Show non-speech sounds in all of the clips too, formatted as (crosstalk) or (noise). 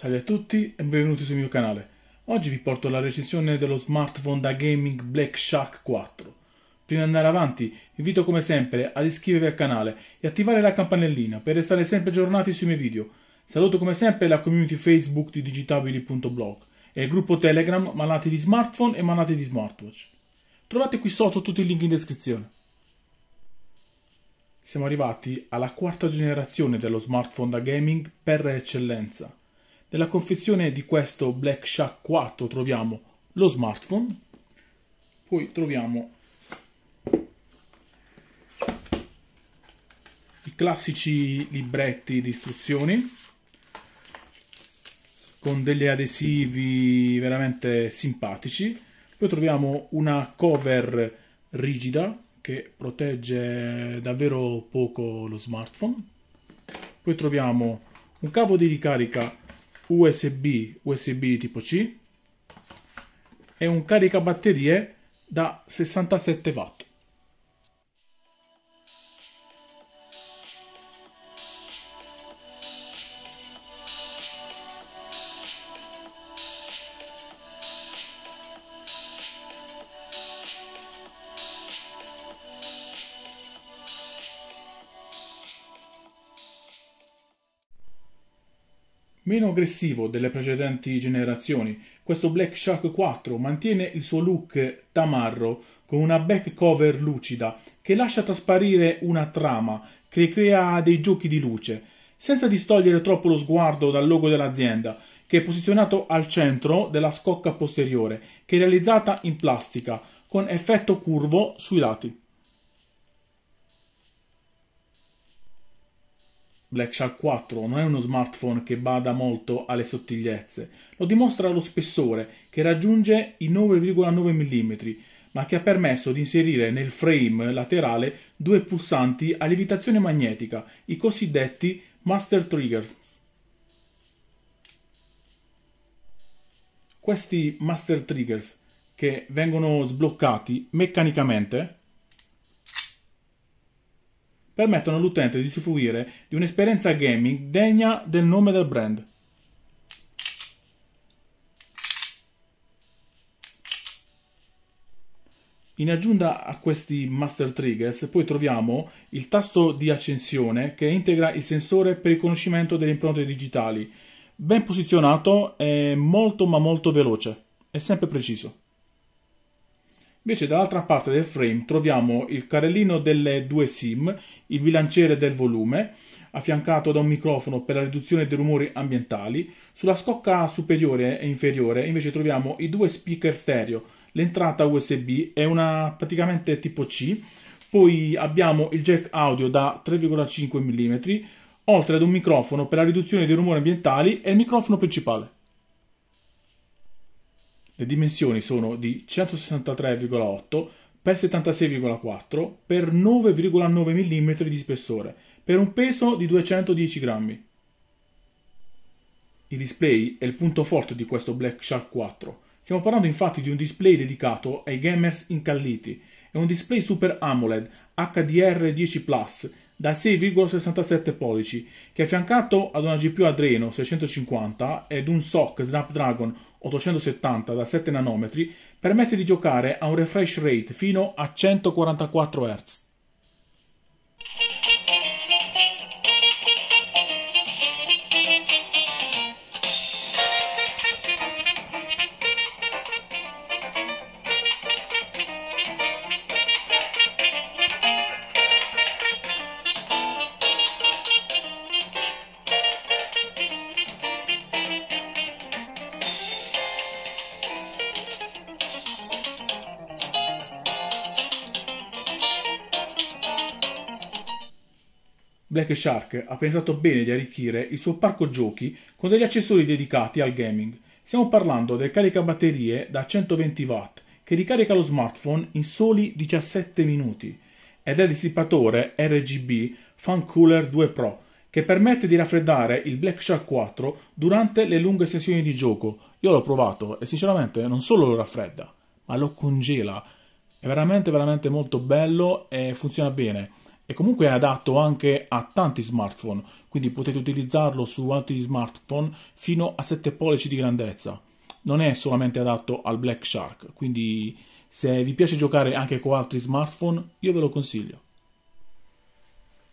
Salve a tutti e benvenuti sul mio canale. Oggi vi porto la recensione dello smartphone da gaming Black Shark 4. Prima di andare avanti, vi invito come sempre ad iscrivervi al canale e attivare la campanellina per restare sempre aggiornati sui miei video. Saluto come sempre la community Facebook di digitabili.blog e il gruppo Telegram Malati di smartphone e Malati di smartwatch. Trovate qui sotto tutti i link in descrizione. Siamo arrivati alla quarta generazione dello smartphone da gaming per eccellenza nella confezione di questo Black Shark 4 troviamo lo smartphone, poi troviamo i classici libretti di istruzioni con degli adesivi veramente simpatici, poi troviamo una cover rigida che protegge davvero poco lo smartphone, poi troviamo un cavo di ricarica USB, USB tipo C e un caricabatterie da 67 watt. Meno aggressivo delle precedenti generazioni, questo Black Shark 4 mantiene il suo look tamarro con una back cover lucida che lascia trasparire una trama che crea dei giochi di luce, senza distogliere troppo lo sguardo dal logo dell'azienda, che è posizionato al centro della scocca posteriore, che è realizzata in plastica, con effetto curvo sui lati. Black Shark 4 non è uno smartphone che bada molto alle sottigliezze, lo dimostra lo spessore che raggiunge i 9,9 mm, ma che ha permesso di inserire nel frame laterale due pulsanti a lievitazione magnetica, i cosiddetti Master Triggers. Questi Master Triggers che vengono sbloccati meccanicamente permettono all'utente di usufruire di un'esperienza gaming degna del nome del brand. In aggiunta a questi Master Triggers poi troviamo il tasto di accensione che integra il sensore per il riconoscimento delle impronte digitali, ben posizionato e molto ma molto veloce, è sempre preciso. Invece dall'altra parte del frame troviamo il carrellino delle due SIM, il bilanciere del volume, affiancato da un microfono per la riduzione dei rumori ambientali. Sulla scocca superiore e inferiore invece troviamo i due speaker stereo, l'entrata USB è una praticamente tipo C, poi abbiamo il jack audio da 3,5 mm, oltre ad un microfono per la riduzione dei rumori ambientali e il microfono principale. Le dimensioni sono di 163,8 x 76,4 x 9,9 mm di spessore, per un peso di 210 grammi. Il display è il punto forte di questo Black Shark 4. Stiamo parlando infatti di un display dedicato ai gamers incalliti. È un display Super AMOLED HDR10 Plus da 6,67 pollici, che affiancato ad una GPU Adreno 650 ed un SOC Snapdragon 870 da 7 nanometri, permette di giocare a un refresh rate fino a 144 Hz. Black Shark ha pensato bene di arricchire il suo parco giochi con degli accessori dedicati al gaming. Stiamo parlando del caricabatterie da 120 watt che ricarica lo smartphone in soli 17 minuti ed è il dissipatore RGB Fan Cooler 2 Pro che permette di raffreddare il Black Shark 4 durante le lunghe sessioni di gioco. Io l'ho provato e sinceramente non solo lo raffredda, ma lo congela. È veramente veramente molto bello e funziona bene e comunque è adatto anche a tanti smartphone, quindi potete utilizzarlo su altri smartphone fino a 7 pollici di grandezza. Non è solamente adatto al Black Shark, quindi se vi piace giocare anche con altri smartphone, io ve lo consiglio.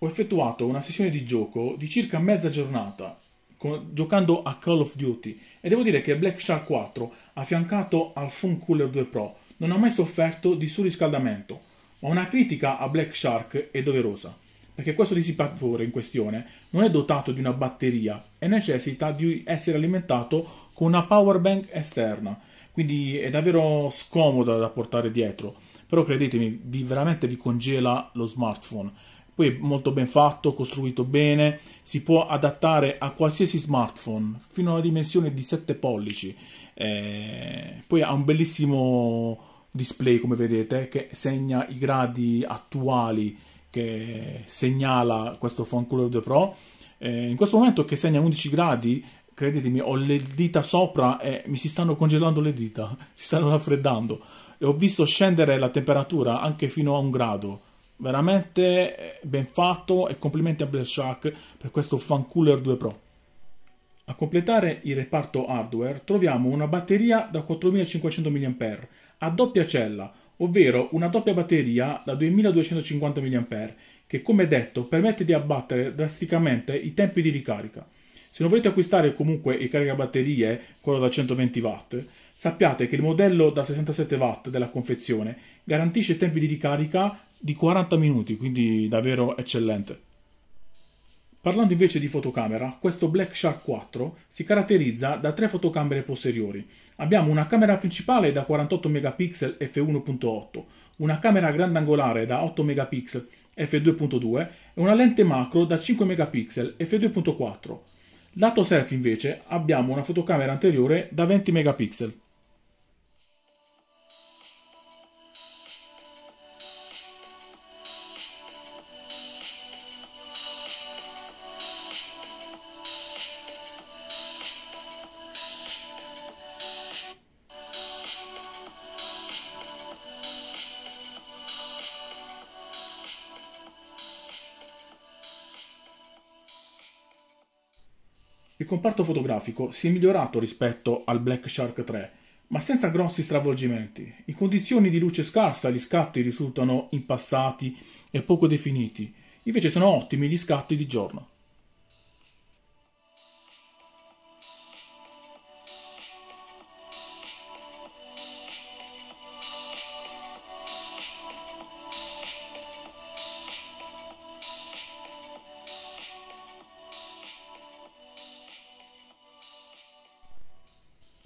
Ho effettuato una sessione di gioco di circa mezza giornata con, giocando a Call of Duty e devo dire che Black Shark 4 affiancato al Phone Cooler 2 Pro non ha mai sofferto di surriscaldamento ma una critica a Black Shark è doverosa, perché questo dissipatore in questione non è dotato di una batteria e necessita di essere alimentato con una power bank esterna, quindi è davvero scomodo da portare dietro, però credetemi, vi, veramente vi congela lo smartphone. Poi è molto ben fatto, costruito bene, si può adattare a qualsiasi smartphone, fino a una dimensione di 7 pollici. Eh, poi ha un bellissimo display come vedete che segna i gradi attuali che segnala questo Phone Cooler 2 Pro. Eh, in questo momento che segna 11 gradi credetemi ho le dita sopra e mi si stanno congelando le dita (laughs) si stanno raffreddando. E ho visto scendere la temperatura anche fino a un grado. Veramente eh, ben fatto e complimenti a Black Shark per questo Fan Cooler 2 Pro. A completare il reparto hardware troviamo una batteria da 4500 mAh a doppia cella, ovvero una doppia batteria da 2250 mAh, che come detto permette di abbattere drasticamente i tempi di ricarica. Se non volete acquistare comunque il caricabatterie, quello da 120 watt, sappiate che il modello da 67 watt della confezione garantisce tempi di ricarica di 40 minuti, quindi davvero eccellente. Parlando invece di fotocamera, questo Black Shark 4 si caratterizza da tre fotocamere posteriori. Abbiamo una camera principale da 48 megapixel f1.8, una camera grandangolare da 8 megapixel f2.2 e una lente macro da 5 megapixel f2.4. Lato selfie invece abbiamo una fotocamera anteriore da 20 megapixel. Il comparto fotografico si è migliorato rispetto al Black Shark 3, ma senza grossi stravolgimenti. In condizioni di luce scarsa gli scatti risultano impastati e poco definiti, invece sono ottimi gli scatti di giorno.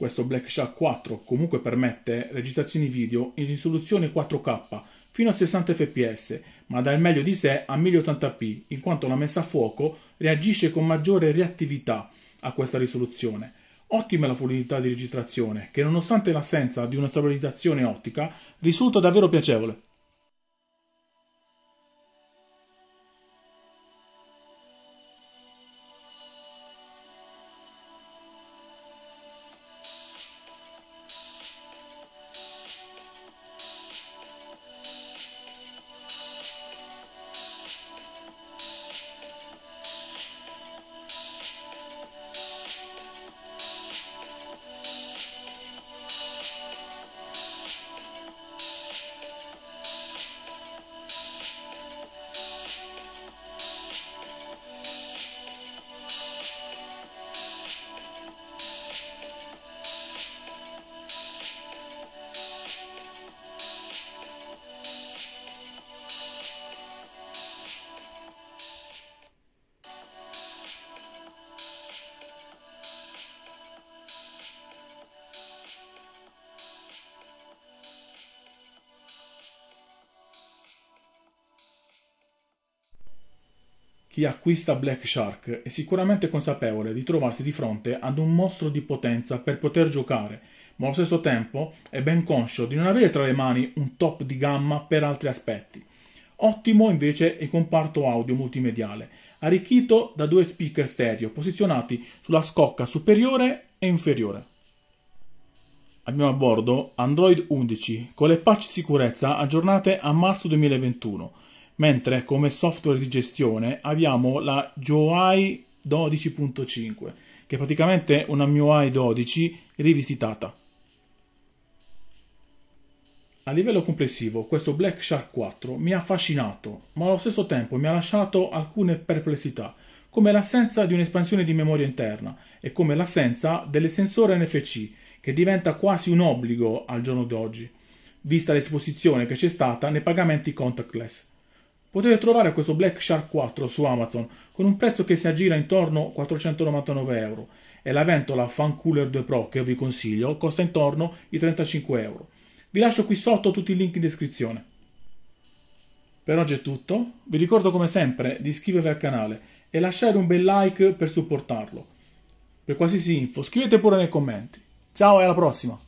Questo Black Shark 4 comunque permette registrazioni video in risoluzione 4K fino a 60 fps, ma dà il meglio di sé a 1080p, in quanto la messa a fuoco reagisce con maggiore reattività a questa risoluzione. Ottima la fluidità di registrazione, che nonostante l'assenza di una stabilizzazione ottica, risulta davvero piacevole. Chi acquista Black Shark è sicuramente consapevole di trovarsi di fronte ad un mostro di potenza per poter giocare, ma allo stesso tempo è ben conscio di non avere tra le mani un top di gamma per altri aspetti. Ottimo invece è il comparto audio multimediale, arricchito da due speaker stereo posizionati sulla scocca superiore e inferiore. Abbiamo a bordo Android 11 con le patch sicurezza aggiornate a marzo 2021 mentre come software di gestione abbiamo la Joai 12.5, che è praticamente una MIUI 12 rivisitata. A livello complessivo, questo Black Shark 4 mi ha affascinato, ma allo stesso tempo mi ha lasciato alcune perplessità, come l'assenza di un'espansione di memoria interna e come l'assenza dell'estensore NFC, che diventa quasi un obbligo al giorno d'oggi, vista l'esposizione che c'è stata nei pagamenti contactless. Potete trovare questo Black Shark 4 su Amazon con un prezzo che si aggira intorno a 499 euro e la ventola Fan Cooler 2 Pro che vi consiglio costa intorno ai 35 euro. Vi lascio qui sotto tutti i link in descrizione. Per oggi è tutto, vi ricordo come sempre di iscrivervi al canale e lasciare un bel like per supportarlo. Per qualsiasi info scrivete pure nei commenti. Ciao e alla prossima!